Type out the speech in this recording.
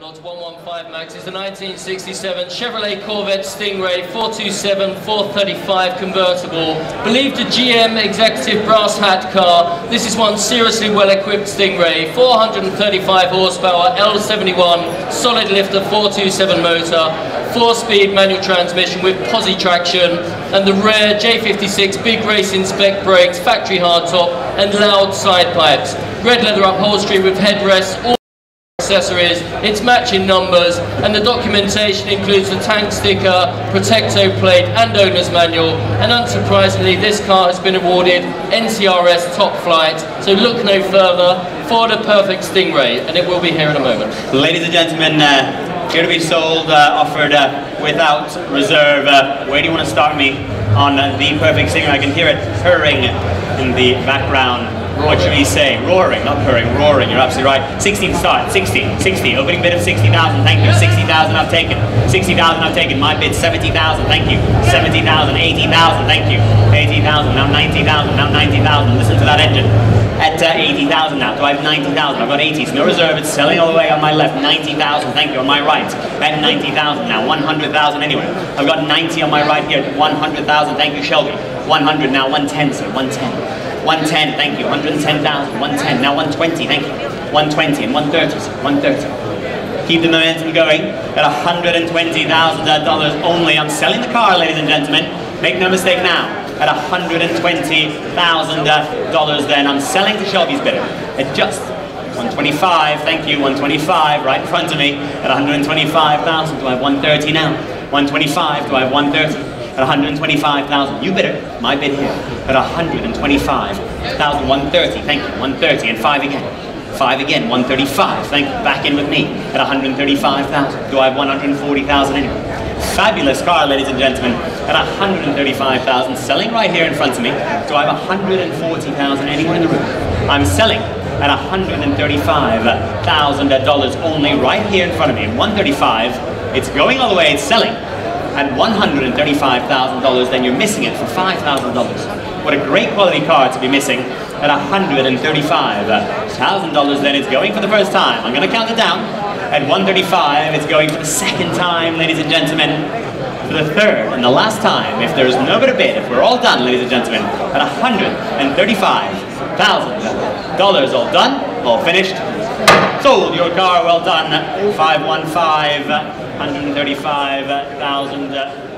Lot 115 Max is a 1967 Chevrolet Corvette Sting Ray 427 435 convertible. Believed a GM executive brass hat car. This is one seriously well equipped Sting Ray. 435 horsepower, L71, solid lifter 427 motor, 4 speed manual transmission with positraction, and the rare J56 big racing spec brakes, factory hardtop, and loud side pipes. Red leather upholstery with headrests. Accessories, its matching numbers, and the documentation includes the tank sticker, Protecto-Plate, and owner's manual. And unsurprisingly, this car has been awarded NCRS Top Flight. So look no further for the perfect Sting Ray, and it will be here in a moment. Ladies and gentlemen, uh, here to be sold, uh, offered uh, without reserve. Uh, where do you want to start me on the perfect Sting Ray? I can hear it purring in the background. What should we say? Roaring, not purring, roaring. You're absolutely right. 16 start, 60, 60. Opening bid of 60,000. Thank you. 60,000 I've taken. 60,000 I've taken. My bid 70,000. Thank you. 70,000, 80,000. Thank you. 80,000. Now 90,000. Now 90,000. Listen to that engine. At uh, 80,000 now. Do I have 90,000? I've got 80s. No reserve. It's selling all the way on my left. 90,000. Thank you. On my right. At 90,000 now. 100,000 anyway. I've got 90 on my right here. 100,000. Thank you, Shelby. 100 now. 110, sir. 110. 110, thank you. 110,000, 110. Now 120, thank you. 120 and 130, 130. Keep the momentum going at $120,000 only. I'm selling the car, ladies and gentlemen. Make no mistake now. At $120,000 then. I'm selling to Shelby's bidder at just 125, thank you, 125, right in front of me at 125,000. Do I have 130 now? 125, do I have 130? at 125,000. You bid it, my bid here, at 125,000, 130, thank you, 130, and five again. Five again, 135, thank you, back in with me, at 135,000. Do I have 140,000 anyway? Fabulous car, ladies and gentlemen, at 135,000, selling right here in front of me. Do I have 140,000 anywhere in the room? I'm selling at $135,000 only right here in front of me. 135, it's going all the way, it's selling at $135,000, then you're missing it for $5,000. What a great quality car to be missing at $135,000, then it's going for the first time. I'm going to count it down. At 135, it's going for the second time, ladies and gentlemen. For the third and the last time, if there's no better bid, if we're all done, ladies and gentlemen, at $135,000, all done, all finished, sold your car, well done, 515. $135,000